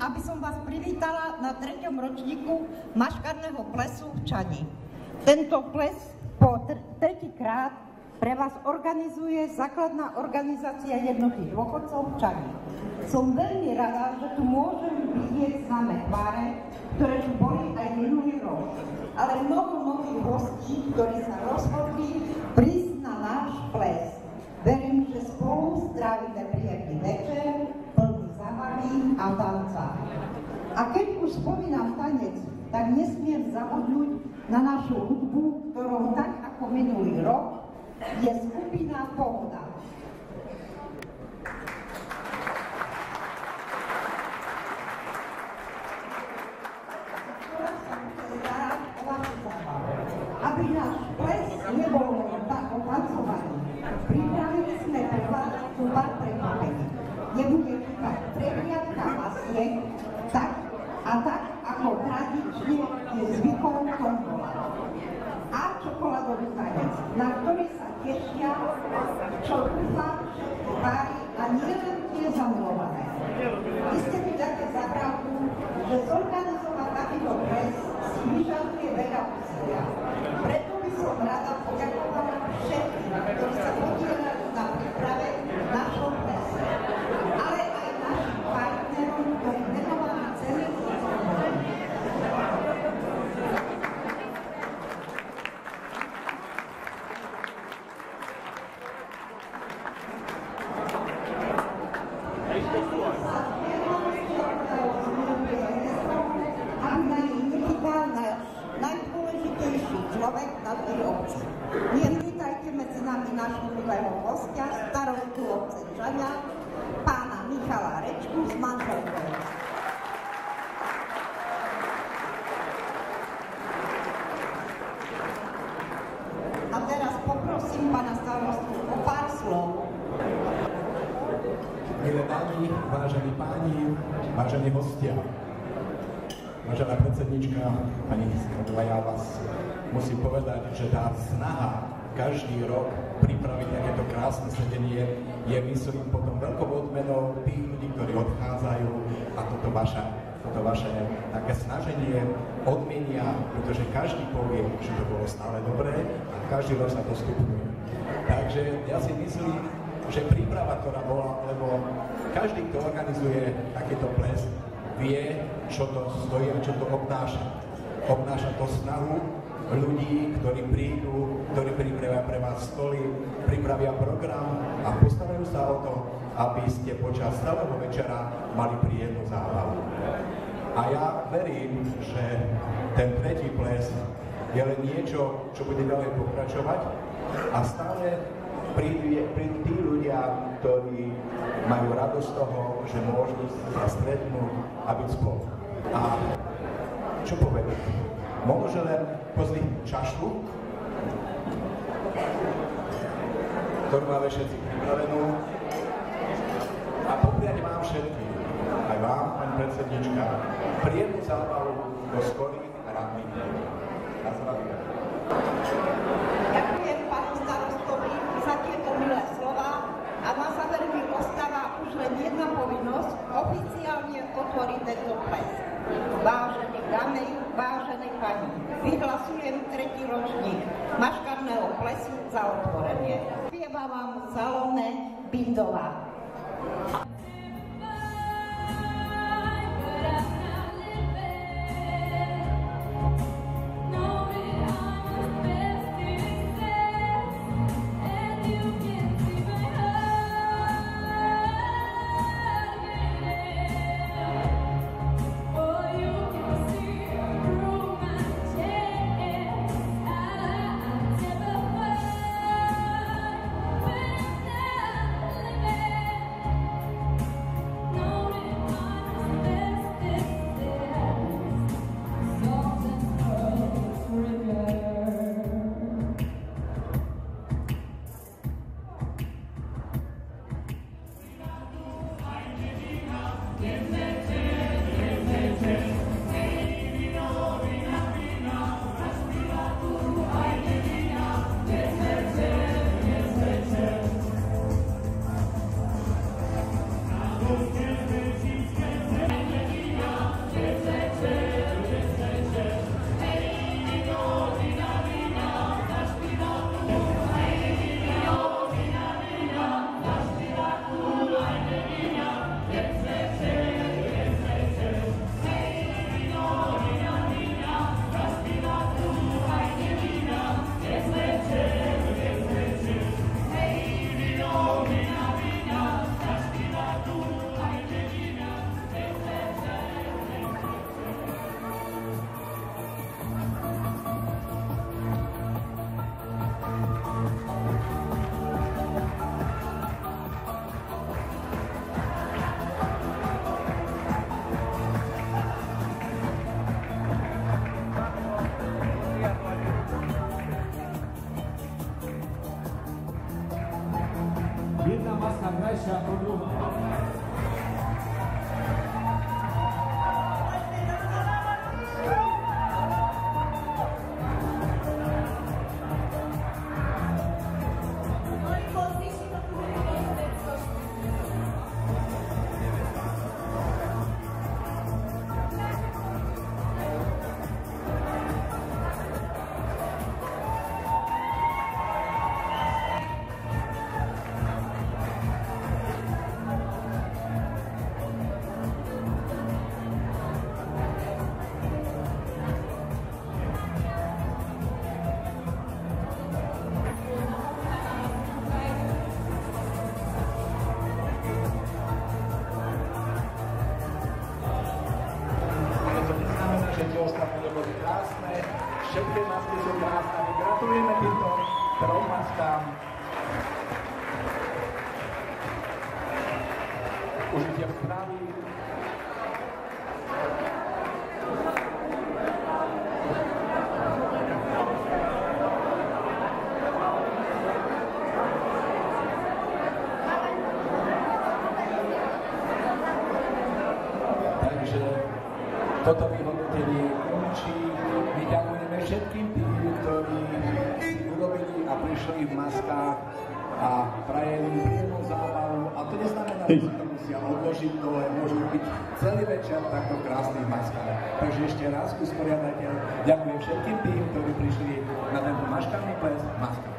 aby som vás privítala na treťom ročníku maškarného plesu v Čani. Tento ples po tretíkrát pre vás organizuje základná organizácia jednotých dôchodcov v Čani. Som veľmi rada, že tu môžem vidieť známe tváre, ktoré tu boli aj minulý rok, ale mnoho nových hostí, ktorí sa rozhodli prísť na náš ples. Verím, že spolu strávime príjemný zábavy a tanca. A keď už spomínam tanec, tak nesmiem zabudnúť na našu hudbu, ktorou tak ako minulý rok je skupina Pohoda. Aby náš ples nebol len o tancovaní, pripravili sme pre vás pár prekvapení. Nebude chýbať prehliadka masiek, tak a tak ako tradične je zvykom tombola. A čokoládový tanec, na ktorý sa tešia, čo dúfam, všetky Milé dámy, vážení páni, vážení hostia, vážená predsednička, pani Skradová, ja vás musím povedať, že tá snaha každý rok pripraviť takéto krásne sedenie je, myslím, potom veľkou odmenou tých ľudí, ktorí odchádzajú a toto vaše, toto vaše také snaženie odmenia, pretože každý povie, že to bolo stále dobré a každý rok sa to stupňuje. Takže ja si myslím, že príprava, ktorá bola, lebo každý, kto organizuje takýto ples, vie, čo to stojí a čo to obnáša. Obnáša to snahu ľudí, ktorí prídu, ktorí pripravia pre vás stoly, pripravia program a postarajú sa o to, aby ste počas celého večera mali príjemnú zábavu. A ja verím, že ten tretí ples je len niečo, čo bude ďalej pokračovať a stále prídu, prídu tí ľudia, ktorí majú radosť toho, že môžu sa stretnúť a byť spolu. A čo povedať? Možno, len pozri čašu, ktorú máme všetci pripravenú a popriať vám všetkým, aj vám, pani predsednička, príjemnú zábavu do skorých a radných Na zdravie. Wow. Prišli v maskách a prajem príjemnú zábavu. A to neznamená, že to musia odložiť, to len môžu byť celý večer v takto krásnych maskách. Takže ešte raz, usporiadateľ, ďakujem všetkým tým, ktorí prišli na tento maškarný ples maskách.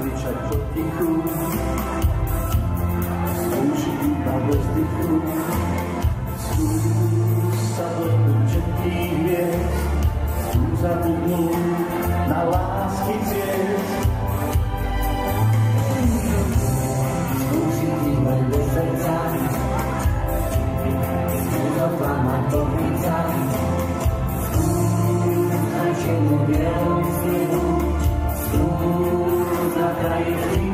Zakričať potichu, skúši iba do vzdychu, skús sa dotknúť všetkých hviezd, skús zabudnúť na lásky ciest. Skúsi dýmať do srdca, skús oklamať do píca, skús najčemu bielom skús